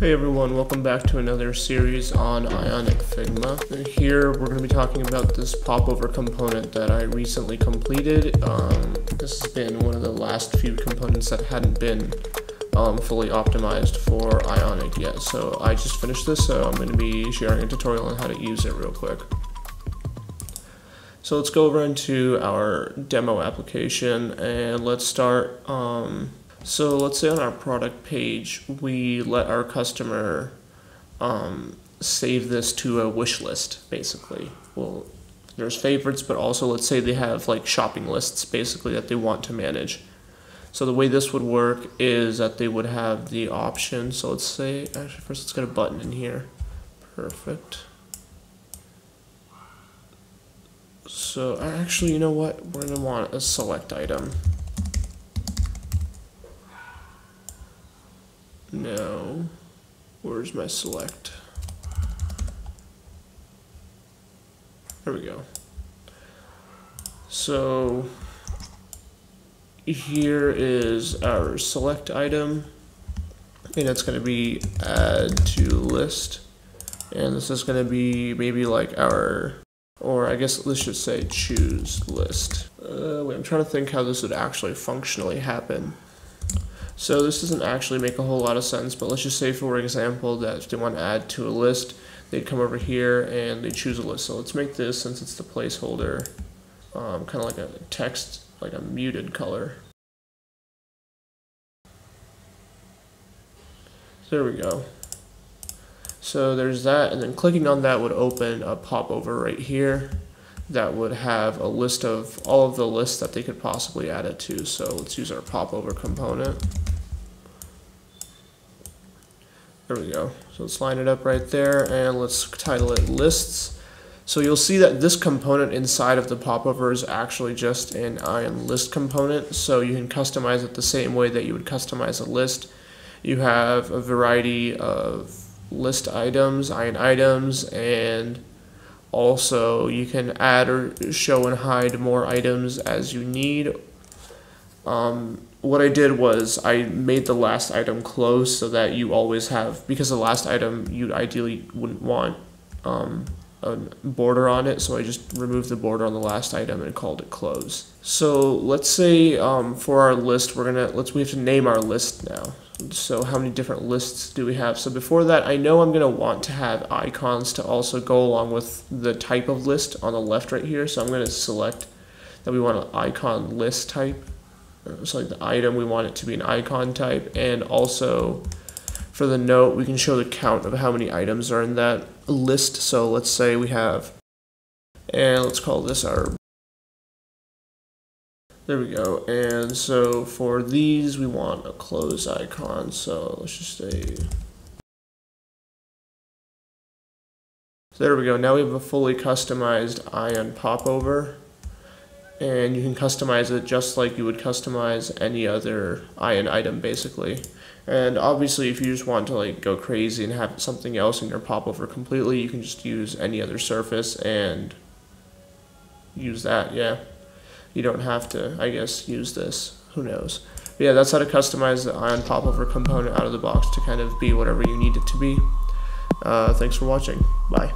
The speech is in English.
Hey everyone, welcome back to another series on Ionic Figma. Here we're going to be talking about this popover component that I recently completed. Um, this has been one of the last few components that hadn't been um, fully optimized for Ionic yet. So I just finished this, so I'm going to be sharing a tutorial on how to use it real quick. So let's go over into our demo application and let's start um, so let's say on our product page, we let our customer um, save this to a wish list, basically. Well, there's favorites, but also let's say they have like shopping lists, basically, that they want to manage. So the way this would work is that they would have the option. So let's say, actually, first let's get a button in here. Perfect. So actually, you know what? We're gonna want a select item. No. Where's my select? There we go. So here is our select item and it's going to be add to list and this is going to be maybe like our or I guess let's just say choose list. Uh, wait, I'm trying to think how this would actually functionally happen. So this doesn't actually make a whole lot of sense, but let's just say, for example, that if they want to add to a list, they'd come over here and they choose a list. So let's make this, since it's the placeholder, um, kind of like a text, like a muted color. There we go. So there's that, and then clicking on that would open a popover right here that would have a list of all of the lists that they could possibly add it to. So let's use our popover component. There we go. So let's line it up right there and let's title it lists. So you'll see that this component inside of the popover is actually just an ion list component. So you can customize it the same way that you would customize a list. You have a variety of list items, ion items, and also you can add or show and hide more items as you need. Um, what I did was I made the last item close so that you always have, because the last item you ideally wouldn't want um, a border on it, so I just removed the border on the last item and called it close. So let's say um, for our list, we're gonna, let's, we have to name our list now. So how many different lists do we have? So before that, I know I'm gonna want to have icons to also go along with the type of list on the left right here. So I'm gonna select that we want an icon list type so like the item, we want it to be an icon type. And also for the note, we can show the count of how many items are in that list. So let's say we have, and let's call this our, there we go. And so for these, we want a close icon. So let's just say, so there we go. Now we have a fully customized ion popover and you can customize it just like you would customize any other ion item basically. And obviously if you just want to like go crazy and have something else in your popover completely you can just use any other surface and use that yeah. You don't have to I guess use this. Who knows? But yeah that's how to customize the ion popover component out of the box to kind of be whatever you need it to be. Uh, thanks for watching. Bye